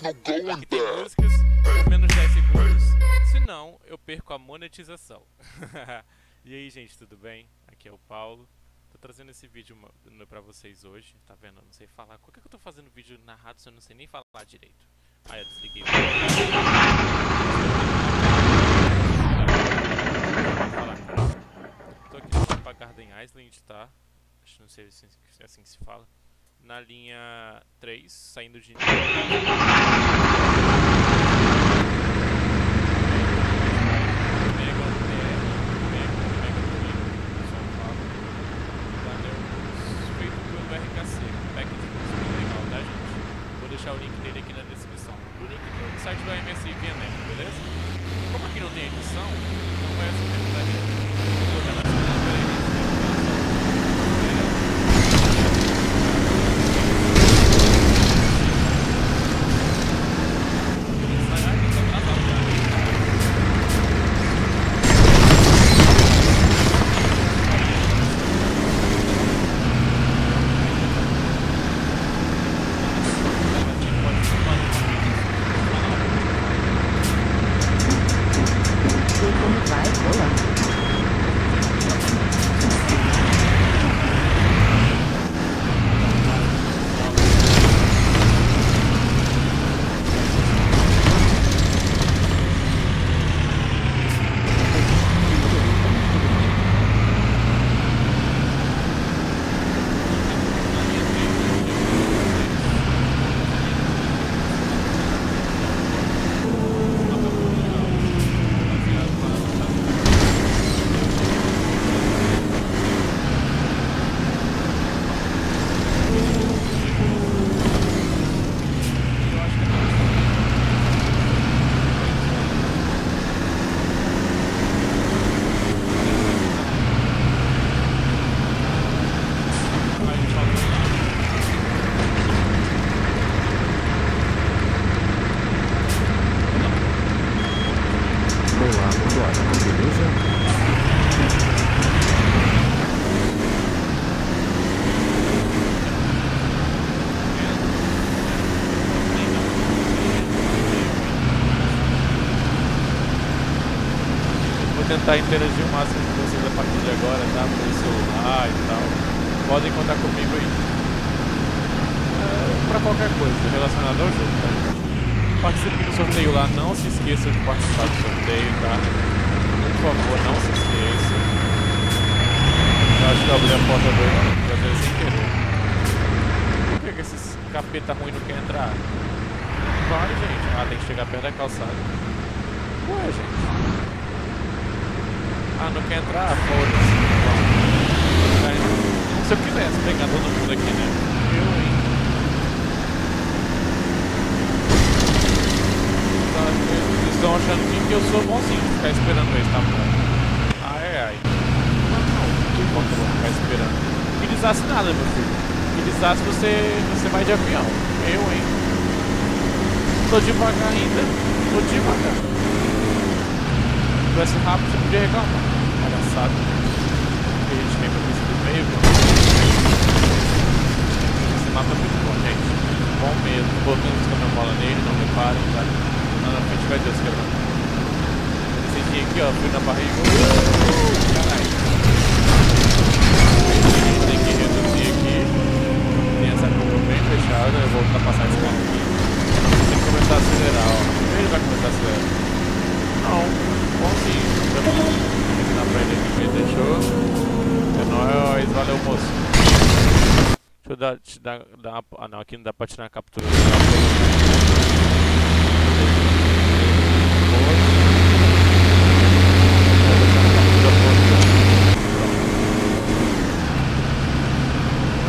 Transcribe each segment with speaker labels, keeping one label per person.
Speaker 1: there's no going back.
Speaker 2: músicas menos 10 segundos, senão eu perco a monetização. e aí, gente, tudo bem? Aqui é o Paulo. Tô trazendo esse vídeo pra vocês hoje, tá vendo? Eu não sei falar. Por que que eu tô fazendo vídeo narrado se eu não sei nem falar direito? Aí eu desliguei Tô aqui no Garden Island, tá? Acho que não sei se é assim que se fala. Na linha 3, saindo de tentar interagir o máximo com vocês a partir de agora, tá? Pelo celular e tal. Podem contar comigo aí. É, pra qualquer coisa relacionada ao jogo, tá? Participe do sorteio lá, não se esqueça de participar do sorteio, tá? Por favor, não se esqueça. Eu acho que eu abri a porta do traseiro sem querer. Por que, que esses capeta ruim não quer entrar? Vai, gente. Ah, tem que chegar perto da calçada. Ué, gente. Ah, não quer entrar? Foda-se. Se eu quisesse pegar todo mundo aqui, né? Eu, hein? Eles estão achando que eu sou bonzinho ficar esperando eles, tá bom? Ai, ai. Que bom que eu vou ficar esperando. Que desastre nada, meu filho. Que desastre você, você vai de avião. Eu, hein? Tô devagar ainda. Tô devagar. Se tivesse rápido, você podia reclamar. Palhaçada. Que a gente vem pra pista do meio. Esse mapa é muito bom, gente. Bom mesmo. Colocando os caminhão bola nele, não reparem, tá? Lá na frente vai Deus quebrando. Esse dia aqui, ó, fui na barriga. Caralho. A tem que reduzir aqui. Tem essa curva bem fechada. Eu vou ultrapassar esse carro aqui. Tem que começar a acelerar, ó. Ele vai começar a acelerar. Não, bonzinho. Tá bom. Aqui na frente aqui que ele deixou. É nóis, valeu moço. Dar, dar uma, Ah não, aqui não dá pra tirar a captura. Não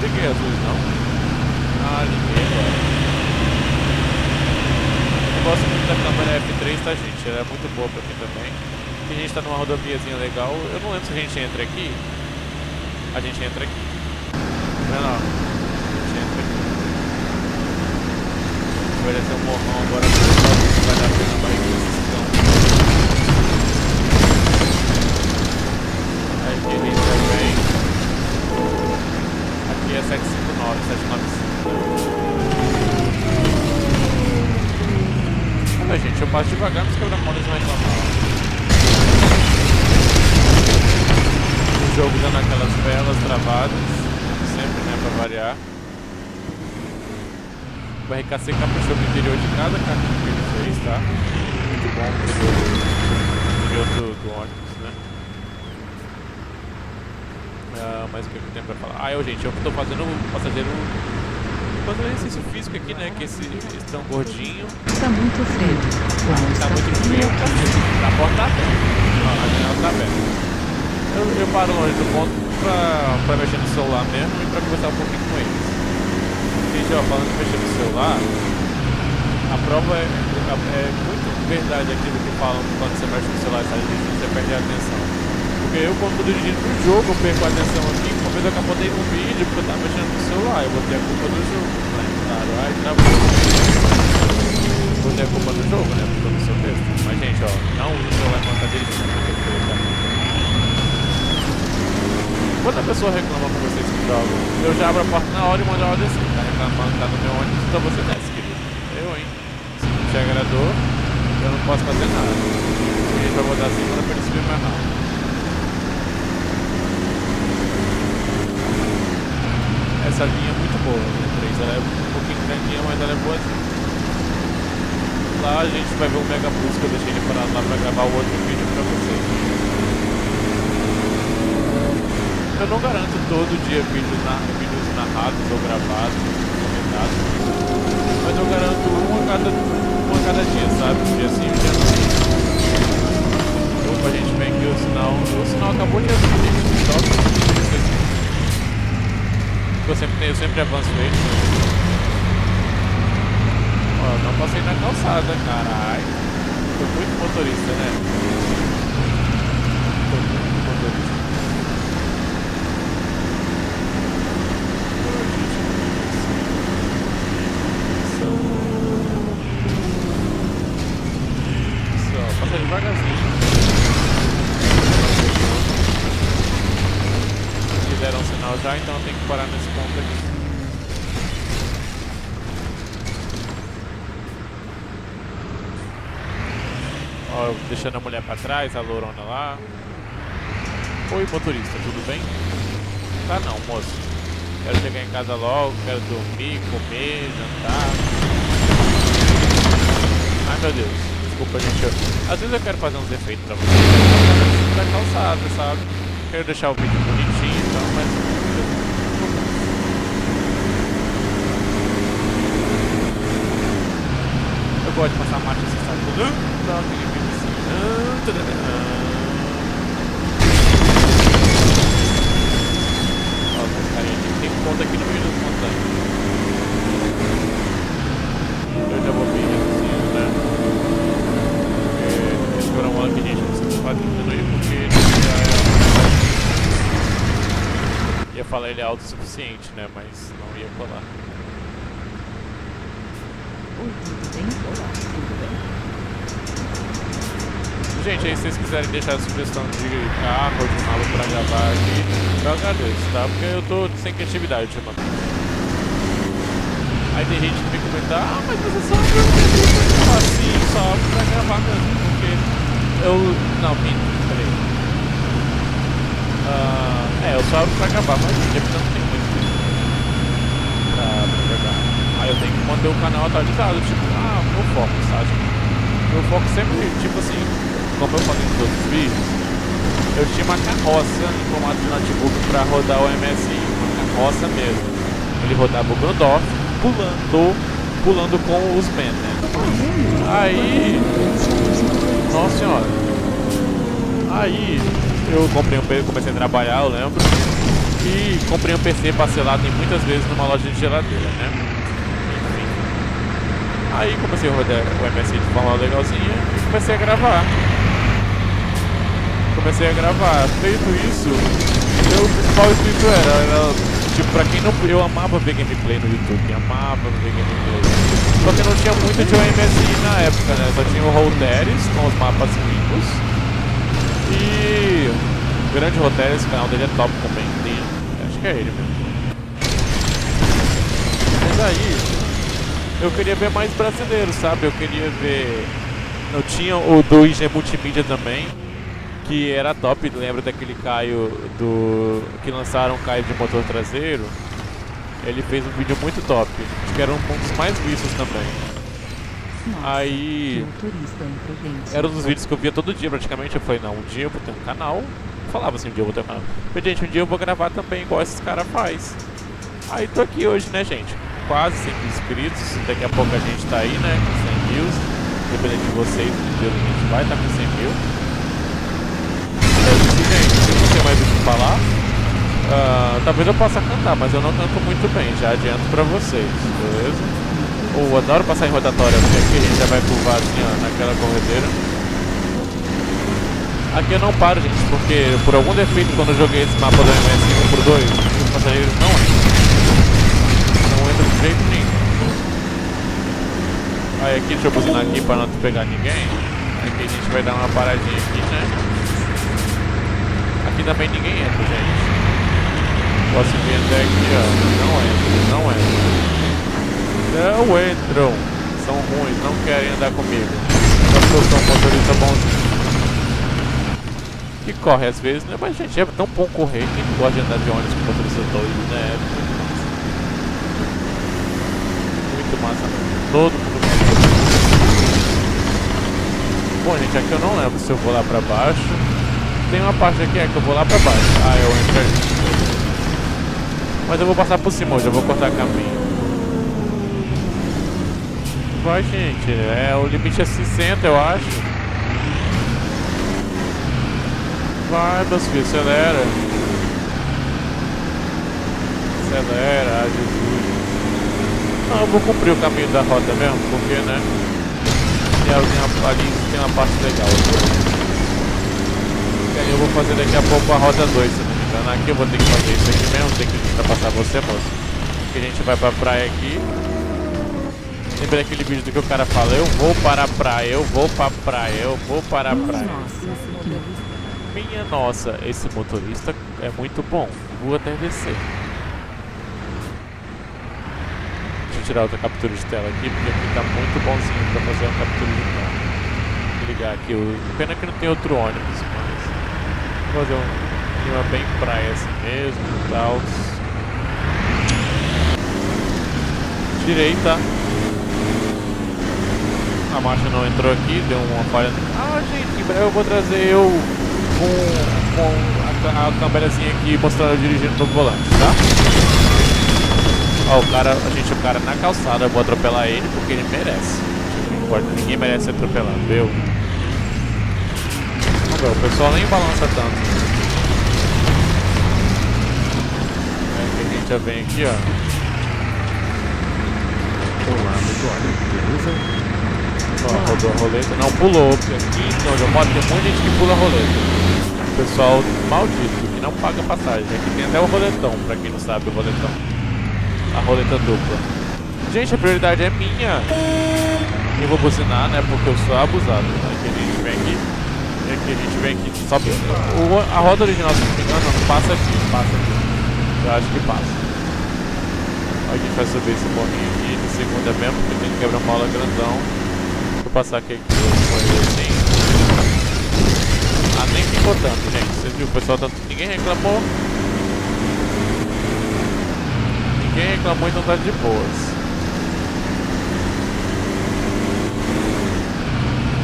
Speaker 2: liguei as luzes não. Ah, liguei agora. Eu gosto muito da câmera F3, tá gente? Ela é muito boa pra mim também. Aqui a gente tá numa rodoviazinha legal. Eu não lembro se a gente entra aqui. A gente entra aqui. Não, não. A gente entra aqui. Vai descer um morrão agora pra ver se vai dar pena pra esses cão. Aí já vem. Aqui é 759, 795. gente, eu passo devagar, mas quebra-molas vão reclamar. Jogo dando aquelas belas travadas, sempre, né, pra variar. O RKC caprichou no interior de cada carrinho que ele fez, tá? Muito bom o interior do, do ônibus, né? Ah, mas o que eu tenho pra falar? Ah, eu, gente, eu tô fazendo o passageiro fazendo exercício físico aqui, né? Que esse, tão gordinho.
Speaker 3: Tá muito frio.
Speaker 2: Tá muito frio, tá A porta tá aberta. A janela tá aberta. Eu, eu paro longe do ponto pra, pra mexer no celular mesmo e pra conversar um pouquinho com eles. Gente, ó, falando de mexer no celular, a prova é, é, é muito verdade aquilo que falam quando você mexe no celular, sabe? Você perde a atenção. Porque eu, quando tô dirigindo pro jogo, eu perco a atenção aqui. Uma vez eu capotei no vídeo porque eu tava mexendo no celular. Eu botei a culpa do jogo, né? Claro, ai, travou. Botei a culpa do jogo, né? Porque eu não sou texto. Mas, gente, ó, não use o celular quando tá dirigindo. tá? Quando a pessoa reclama com vocês que jogam, eu já abro a porta na hora e mando ela descer. Tá reclamando, tá no meu ônibus, então você desce, querido. Eu, hein? Se não te agradou, eu não posso fazer nada. A gente vai botar assim pra ele subir mais. Essa linha é muito boa, né? 3 ela é um pouquinho grandinha, mas ela é boazinha. Lá a gente vai ver o Mega Plus que eu deixei ele parado lá pra gravar o outro vídeo pra vocês. Eu não garanto todo dia vídeos, na, vídeos narrados ou gravados, comentados, mas eu garanto um a cada, um a cada dia, sabe? Dia sim, dia não. Opa, a gente vem aqui o sinal. O sinal acabou de abrir, eu sempre, eu sempre avanço ele. Ó, não passei na calçada, caralho. Tô muito motorista, né? Tô muito motorista. Só, passa devagarzinho. que deram sinal já, então eu tenho que parar nesse ponto aqui. Ó, deixando a mulher pra trás, a lourona lá. Oi, motorista, tudo bem? Tá não, moço. Quero chegar em casa logo, quero dormir, comer, jantar. Ai, meu Deus. Desculpa, gente. Eu... Às vezes eu quero fazer uns efeitos pra vocês. Da calçada, sabe? Quero deixar o vídeo bonitinho e tal, mas... Gosto de passar marcha assim, sabe? Dá aquele vídeo assim. Ah, né? Porque ele é... Ia falar ele é autossuficiente, né? Mas não ia colar.
Speaker 3: Oi, tudo bem? Olá, tudo bem?
Speaker 2: Gente, aí se vocês quiserem deixar a sugestão de carro ou de malo pra gravar aqui, eu agradeço, tá? Porque eu tô sem criatividade ultimamente. Aí tem gente que vem comentar, ah, mas você só gravar assim, só pra gravar mesmo, porque eu. Não, minto, peraí. Ah, é, eu só abro pra gravar, mas depois eu não tenho muito tempo pra, pra jogar. Aí eu tenho que manter o canal atualizado, tipo, ah, meu foco, sabe? Meu foco sempre, tipo assim, como eu falei nos outros vídeos, eu tinha uma carroça em formato de notebook pra rodar o MSI, uma carroça mesmo. Ele rodava o Gandalf pulando, pulando com os men, né? Aí, nossa senhora, aí eu comprei um PC, comecei a trabalhar, eu lembro, e comprei um PC parcelado em muitas vezes numa loja de geladeira, né? Aí comecei a rodar o MSI de forma legalzinha e comecei a gravar comecei a gravar. Feito isso, meu principal intuito era, era, tipo, pra quem não. Eu amava ver gameplay no YouTube, amava ver gameplay. Só que não tinha muito de OMSI na época, né? Só tinha o Roteres com os mapas limpos. E o grande Roteres, o canal dele é top também. Acho que é ele mesmo. Mas aí, eu queria ver mais brasileiros, sabe? Eu queria ver Eu tinha o do IG Multimídia também, que era top. Lembra daquele Caio do. que lançaram um Caio de motor traseiro? Ele fez um vídeo muito top. Acho que era um dos mais vistos também.
Speaker 3: Nossa,
Speaker 2: Aí. Era um dos vídeos que eu via todo dia praticamente. Eu falei, não, um dia eu vou ter um canal. Eu falava assim, um dia eu vou ter um canal. Eu, gente, um dia eu vou gravar também igual esses caras faz. Aí tô aqui hoje, né, gente? Quase 100 mil inscritos. Daqui a pouco a gente tá aí, né? Com 100 mil. Dependendo de vocês, um dia a gente vai estar tá com 100 mil. É isso, gente. Se não tem mais o que falar. ah, talvez eu possa cantar, mas eu não canto muito bem. Já adianto pra vocês, beleza? Eu adoro passar em rotatória, porque aqui a gente já vai curvar assim, ó, naquela corredeira. Aqui eu não paro, gente, porque por algum defeito quando eu joguei esse mapa do MS 1 por 2, os passageiros não entram. Não entram de jeito nenhum. Aí aqui, deixa eu buzinar aqui pra não pegar ninguém. Aqui a gente vai dar uma paradinha aqui, né? Aqui também ninguém entra, gente. Posso vir até aqui, ó. Não entra, não entra. Não entram. São ruins, não querem andar comigo. Só porque eu sou um motorista bonzinho. Que corre às vezes, né? Mas gente, é tão bom correr. Quem não gosta de andar de ônibus com motorista doido, né? É muito massa. Mesmo. Todo mundo. Bom, gente, aqui eu não lembro se eu vou lá pra baixo. Tem uma parte aqui é que eu vou lá pra baixo. Ah, eu entro ali. Mas eu vou passar por cima hoje, eu vou cortar caminho. Vai, gente. É, o limite é 60, eu acho. Vai, meus filhos, acelera. Acelera, ah, Jesus. Não, eu vou cumprir o caminho da rota mesmo, porque, né? Tem alguém ali tem uma parte legal. Eu vou fazer daqui a pouco a rota 2, se não me engano. Aqui eu vou ter que fazer isso aqui mesmo, tem que ultrapassar você, moço. Porque a gente vai pra praia aqui. Lembra daquele vídeo do que o cara fala, eu vou para a praia, eu vou pra praia, eu vou para a praia.
Speaker 3: Que.
Speaker 2: Minha nossa, esse motorista é muito bom. Vou até descer. Deixa eu tirar outra captura de tela aqui, porque aqui tá muito bonzinho pra fazer uma captura de tela. Vou ligar aqui, pena que não tem outro ônibus, fazer um clima bem praia assim mesmo e tal. Direita. A marcha não entrou aqui, deu uma falha. Ah, gente, em breve eu vou trazer eu com, com a, a câmerazinha aqui mostrando dirigindo no volante, tá? Ó, o cara, a gente, o cara na calçada, eu vou atropelar ele porque ele merece. Não importa, ninguém merece ser atropelado, viu? Ver, o pessoal nem balança tanto. É que a gente já vem aqui, ó. Ó, rodou a roleta. Não, pulou. Aqui onde eu moro tem muita gente que pula a roleta. Pessoal maldito, que não paga passagem. Aqui tem até o roletão, pra quem não sabe o roletão. A roleta dupla. Gente, a prioridade é minha. Eu vou buzinar, né? Porque eu sou abusado. Aqui a gente vem aqui. E aqui a gente vem aqui. Sobe. O, a roda original, se não me engano, não passa aqui. Passa aqui. Eu acho que passa. A gente vai subir esse morrinho aqui de segunda mesmo, porque tem que quebrar uma mola grandão. Vou passar aqui ele assim. Ah, nem ficou tanto, gente. Vocês viram, o pessoal tá... Ninguém reclamou. Ninguém reclamou, então tá de boas.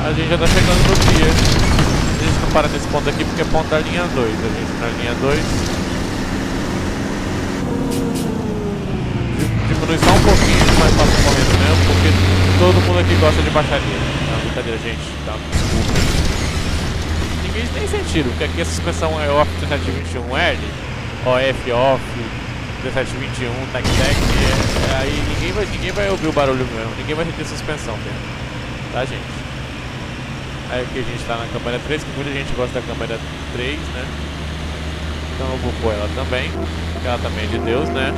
Speaker 2: A gente já tá chegando no dia. Não para nesse ponto aqui porque é ponto da linha 2. A gente na linha 2. diminui só um pouquinho, mas passa correndo mesmo, porque todo mundo aqui gosta de baixaria. Não, brincadeira, gente. Tá, desculpa. Ninguém tem sentido, porque aqui a suspensão é off 1721L, OF off, 1721, tec tec, é, aí ninguém vai, ninguém vai ouvir o barulho mesmo, ninguém vai sentir suspensão mesmo. Tá, gente? Aí aqui a gente tá na câmera 3, que muita gente gosta da câmera 3, né? Então eu vou pôr ela também, porque ela também é de Deus, né?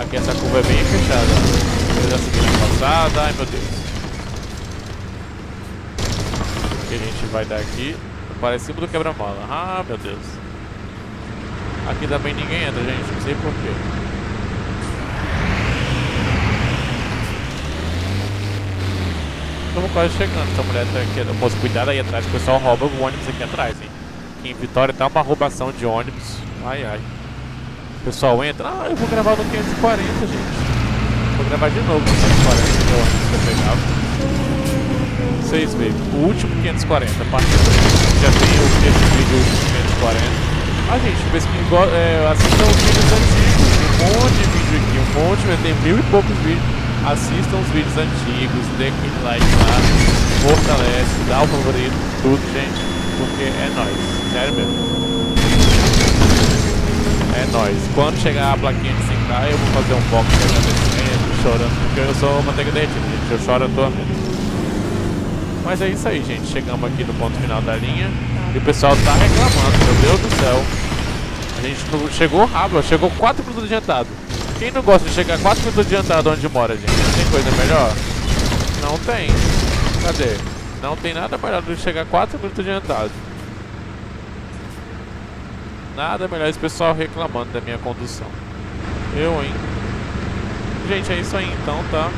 Speaker 2: Aqui essa curva é bem fechada. Eu já segui na passada. Ai meu Deus. O que a gente vai dar aqui? Parece cima do quebra-mola. Ah meu Deus. Aqui também ninguém entra, gente. Não sei porquê. Estamos quase chegando. Essa mulher tá aqui. Moço, cuidado aí atrás, o pessoal rouba o ônibus aqui atrás, hein? Aqui em Vitória tá uma roubação de ônibus. Ai ai. Pessoal entra. Ah, eu vou gravar no 540, gente. Vou gravar de novo no 540, que é o ônibus que eu pegava. Vocês veem, o último 540, a partir já tem o esse vídeo último 540. Ah, gente, que é, assistam os vídeos antigos, tem um monte de vídeo aqui, um monte, tem mil e poucos vídeos. Assistam os vídeos antigos, dê aquele like lá, fortalece, dá o favorito, tudo, gente, porque é nóis, sério mesmo. É nóis. Quando chegar a plaquinha de 5K, eu vou fazer um box de agradecimento, chorando, porque eu sou manteiga derretida, gente, eu choro atualmente. Mas é isso aí, gente. Chegamos aqui no ponto final da linha. E o pessoal tá reclamando, meu Deus do céu. A gente chegou rápido, chegou 4 minutos adiantado. Quem não gosta de chegar 4 minutos adiantado onde mora, gente? Tem coisa melhor? Não tem. Cadê? Não tem nada melhor do que chegar 4 minutos adiantado. Nada melhor esse pessoal reclamando da minha condução. Eu, hein? Gente, é isso aí então, tá?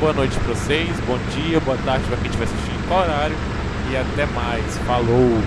Speaker 2: Boa noite pra vocês, bom dia, boa tarde pra quem estiver assistindo qual horário. E até mais. Falou!